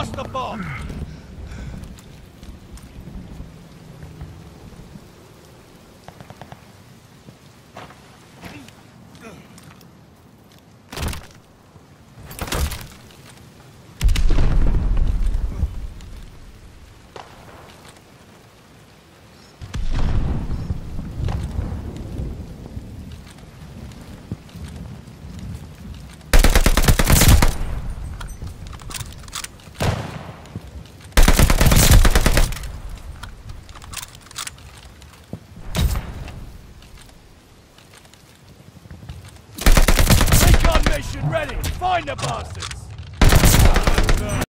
lost the bomb. Mission ready. Find the bastards.